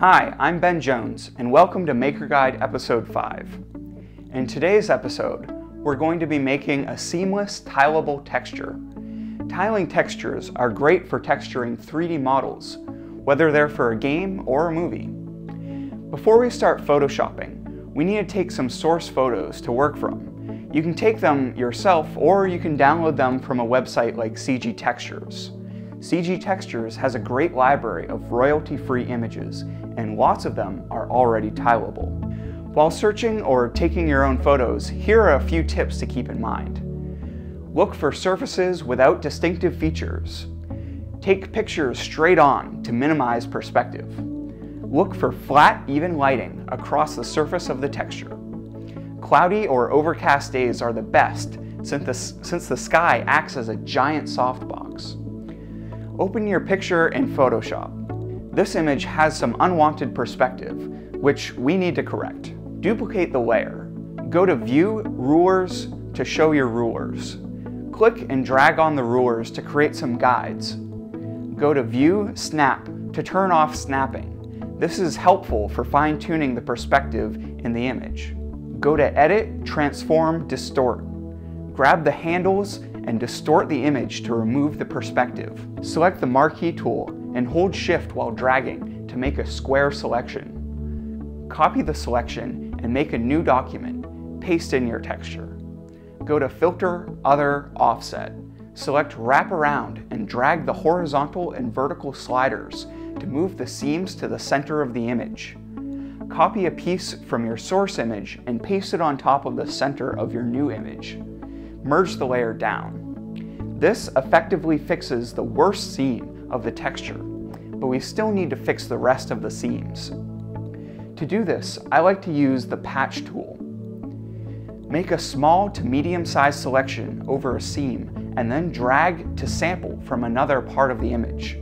Hi, I'm Ben Jones, and welcome to Maker Guide Episode 5. In today's episode, we're going to be making a seamless tileable texture. Tiling textures are great for texturing 3D models, whether they're for a game or a movie. Before we start photoshopping, we need to take some source photos to work from. You can take them yourself or you can download them from a website like CG Textures. CG Textures has a great library of royalty-free images, and lots of them are already tileable. While searching or taking your own photos, here are a few tips to keep in mind. Look for surfaces without distinctive features. Take pictures straight on to minimize perspective. Look for flat, even lighting across the surface of the texture. Cloudy or overcast days are the best since the, since the sky acts as a giant softbox. Open your picture in Photoshop. This image has some unwanted perspective, which we need to correct. Duplicate the layer. Go to View, Rulers to show your rulers. Click and drag on the rulers to create some guides. Go to View, Snap to turn off snapping. This is helpful for fine-tuning the perspective in the image. Go to Edit, Transform, Distort. Grab the handles and distort the image to remove the perspective. Select the Marquee tool and hold Shift while dragging to make a square selection. Copy the selection and make a new document. Paste in your texture. Go to Filter, Other, Offset. Select Wrap Around and drag the horizontal and vertical sliders to move the seams to the center of the image. Copy a piece from your source image and paste it on top of the center of your new image merge the layer down. This effectively fixes the worst seam of the texture, but we still need to fix the rest of the seams. To do this, I like to use the patch tool. Make a small to medium sized selection over a seam and then drag to sample from another part of the image.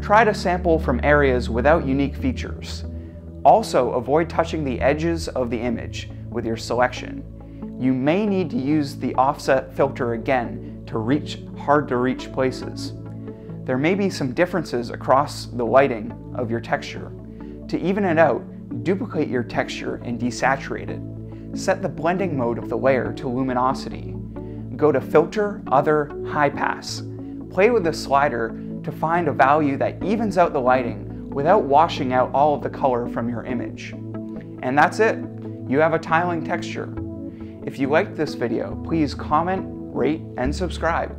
Try to sample from areas without unique features. Also, avoid touching the edges of the image with your selection you may need to use the offset filter again to reach hard to reach places. There may be some differences across the lighting of your texture. To even it out, duplicate your texture and desaturate it. Set the blending mode of the layer to luminosity. Go to Filter, Other, High Pass. Play with the slider to find a value that evens out the lighting without washing out all of the color from your image. And that's it. You have a tiling texture. If you liked this video, please comment, rate, and subscribe.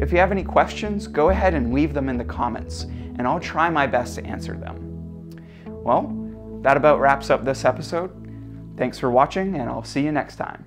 If you have any questions, go ahead and leave them in the comments, and I'll try my best to answer them. Well, that about wraps up this episode. Thanks for watching, and I'll see you next time.